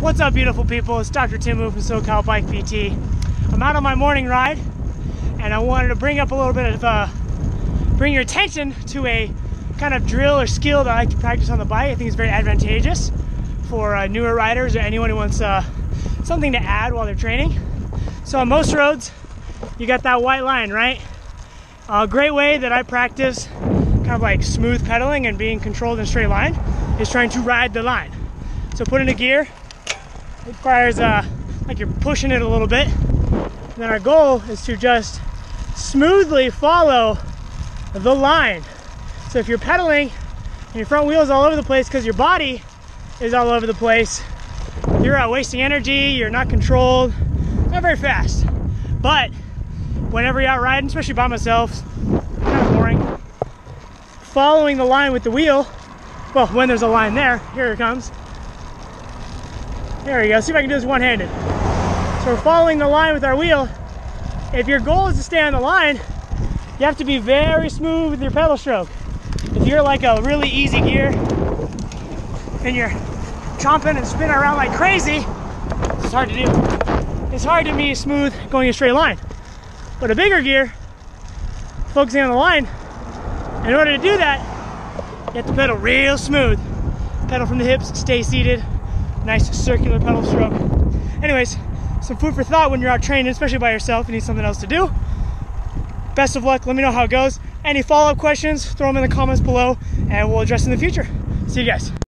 What's up, beautiful people? It's Dr. Timu from SoCal Bike PT. I'm out on my morning ride, and I wanted to bring up a little bit of, uh, bring your attention to a kind of drill or skill that I like to practice on the bike. I think it's very advantageous for uh, newer riders or anyone who wants uh, something to add while they're training. So on most roads, you got that white line, right? A great way that I practice kind of like smooth pedaling and being controlled in a straight line is trying to ride the line. So put in a gear, requires uh, like you're pushing it a little bit. And then our goal is to just smoothly follow the line. So if you're pedaling and your front wheel is all over the place because your body is all over the place, you're uh, wasting energy, you're not controlled, not very fast. But whenever you're out riding, especially by myself, kind of boring, following the line with the wheel, well, when there's a line there, here it comes. There we go. See if I can do this one-handed. So we're following the line with our wheel. If your goal is to stay on the line, you have to be very smooth with your pedal stroke. If you're like a really easy gear and you're chomping and spinning around like crazy, it's hard to do. It's hard to be smooth going a straight line. But a bigger gear, focusing on the line, in order to do that, you have to pedal real smooth. Pedal from the hips, stay seated, nice circular pedal stroke. Anyways, some food for thought when you're out training, especially by yourself, you need something else to do. Best of luck, let me know how it goes. Any follow-up questions, throw them in the comments below, and we'll address in the future. See you guys.